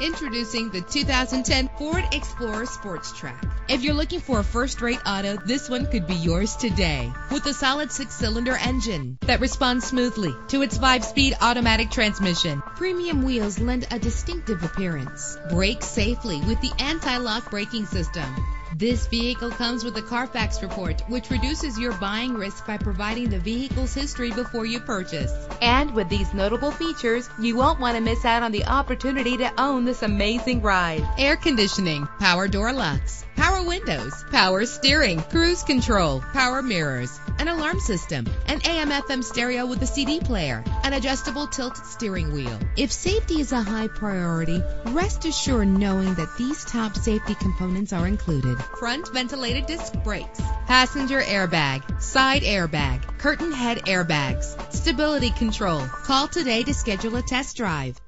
Introducing the 2010 Ford Explorer Sports Trac. If you're looking for a first-rate auto, this one could be yours today. With a solid six-cylinder engine that responds smoothly to its five-speed automatic transmission, premium wheels lend a distinctive appearance. Brake safely with the anti-lock braking system. This vehicle comes with a Carfax report, which reduces your buying risk by providing the vehicle's history before you purchase. And with these notable features, you won't want to miss out on the opportunity to own this amazing ride. Air conditioning, power door locks, power windows, power steering, cruise control, power mirrors, an alarm system, an AM FM stereo with a CD player, an adjustable tilt steering wheel. If safety is a high priority, rest assured knowing that these top safety components are included. Front ventilated disc brakes, passenger airbag, side airbag, curtain head airbags, stability control. Call today to schedule a test drive.